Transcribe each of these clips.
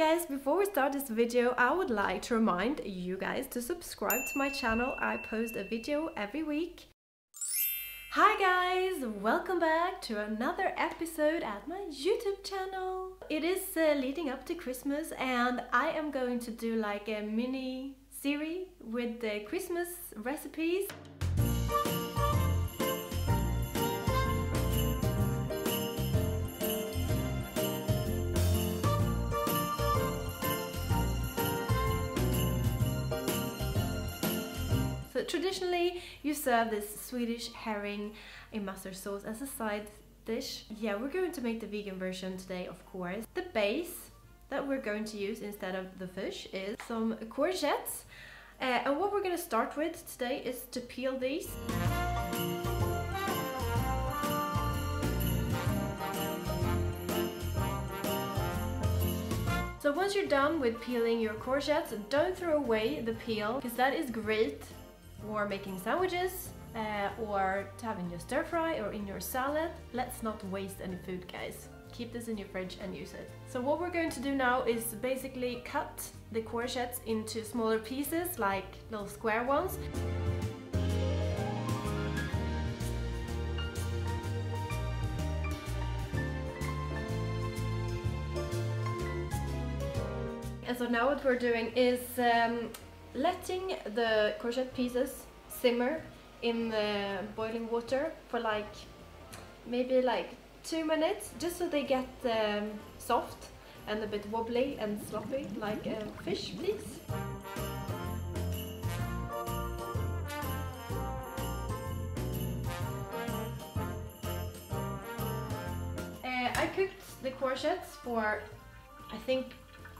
Guys, before we start this video, I would like to remind you guys to subscribe to my channel. I post a video every week. Hi guys, welcome back to another episode at my YouTube channel. It is uh, leading up to Christmas and I am going to do like a mini series with the Christmas recipes. So traditionally you serve this Swedish herring in mustard sauce as a side dish. Yeah, we're going to make the vegan version today, of course. The base that we're going to use instead of the fish is some courgettes. Uh, and what we're going to start with today is to peel these. So once you're done with peeling your courgettes, don't throw away the peel because that is great for making sandwiches uh, or to have in your stir fry or in your salad. Let's not waste any food guys. Keep this in your fridge and use it. So what we're going to do now is basically cut the courgettes into smaller pieces like little square ones. And so now what we're doing is um, letting the courgette pieces simmer in the boiling water for like maybe like two minutes just so they get um, soft and a bit wobbly and sloppy like a fish please. Uh, I cooked the courgettes for I think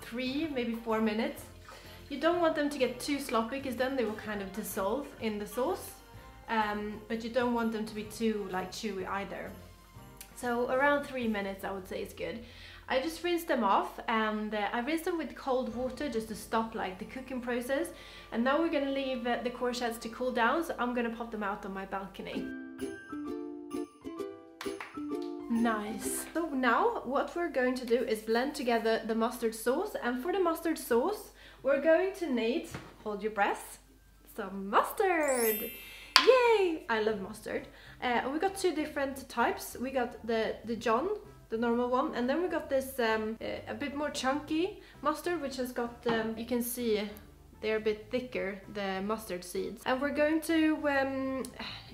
three maybe four minutes you don't want them to get too sloppy because then they will kind of dissolve in the sauce. Um, but you don't want them to be too like chewy either. So around three minutes I would say is good. I just rinsed them off and uh, I rinsed them with cold water just to stop like the cooking process. And now we're gonna leave uh, the courgettes to cool down so I'm gonna pop them out on my balcony. Nice. So now what we're going to do is blend together the mustard sauce and for the mustard sauce we're going to need, hold your breath, some mustard. Yay! I love mustard. Uh, we got two different types. We got the Dijon, the normal one, and then we got this um, uh, a bit more chunky mustard, which has got, um, you can see they're a bit thicker, the mustard seeds. And we're going to um,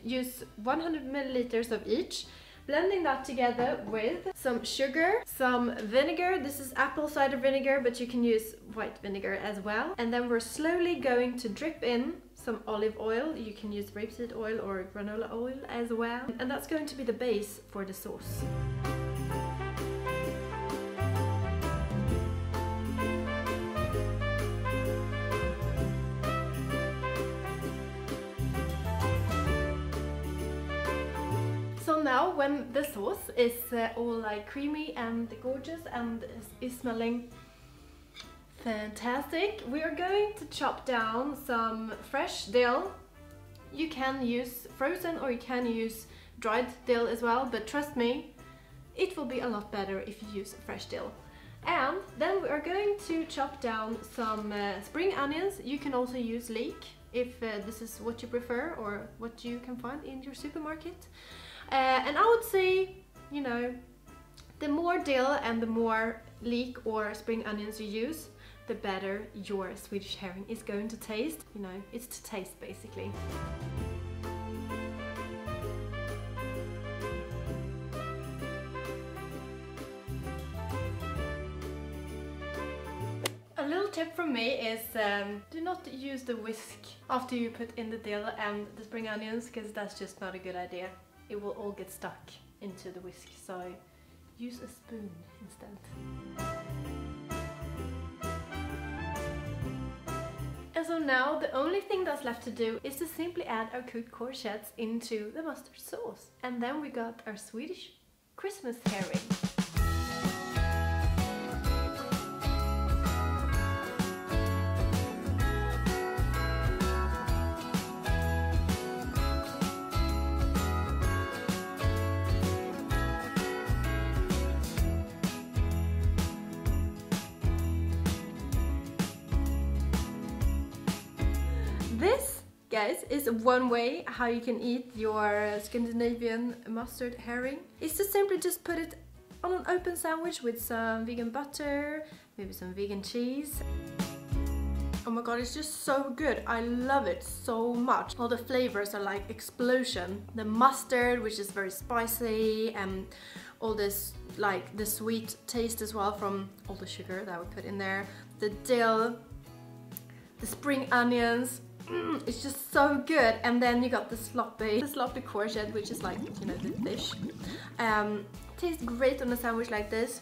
use 100 milliliters of each blending that together with some sugar, some vinegar. This is apple cider vinegar, but you can use white vinegar as well. And then we're slowly going to drip in some olive oil. You can use rapeseed oil or canola oil as well. And that's going to be the base for the sauce. When the sauce is uh, all like creamy and gorgeous and is, smelling fantastic, we are going to chop down some fresh dill. You can use frozen or you can use dried dill as well, but trust me, it will be a lot better if you use fresh dill. And then we are going to chop down some uh, spring onions. You can also use leek if uh, this is what you prefer or what you can find in your supermarket. Uh, and I would say, you know, the more dill and the more leek or spring onions you use, the better your Swedish herring is going to taste. You know, it's to taste basically. A little tip from me is um, do not use the whisk after you put in the dill and the spring onions because that's just not a good idea it will all get stuck into the whisk so use a spoon instead. And so now the only thing that's left to do is to simply add our cooked courgettes into the mustard sauce. And then we got our Swedish Christmas herring. This, guys, is one way how you can eat your Scandinavian mustard herring. Is to simply just put it on an open sandwich with some vegan butter, maybe some vegan cheese. Oh my god, it's just so good. I love it so much. All the flavors are like explosion. The mustard, which is very spicy, and all this like the sweet taste as well from all the sugar that we put in there. The dill, the spring onions, mm, it's just so good. And then you got the sloppy, the sloppy courgette, which is like, you know, the fish. Um, tastes great on a sandwich like this.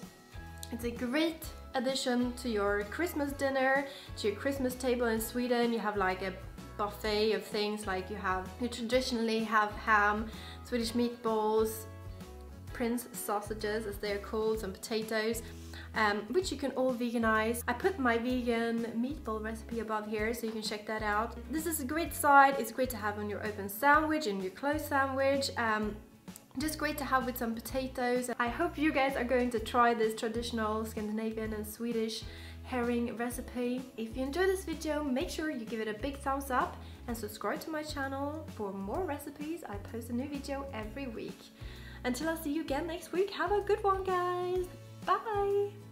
It's a great addition to your Christmas dinner, to your Christmas table in Sweden. You have like a buffet of things like you have, you traditionally have ham, Swedish meatballs, Prince sausages as they're called, some potatoes, um, which you can all veganize. I put my vegan meatball recipe above here so you can check that out. This is a great side, it's great to have on your open sandwich and your closed sandwich. Um, just great to have with some potatoes. I hope you guys are going to try this traditional Scandinavian and Swedish herring recipe. If you enjoyed this video, make sure you give it a big thumbs up and subscribe to my channel for more recipes. I post a new video every week. Until I see you again next week, have a good one guys! Bye!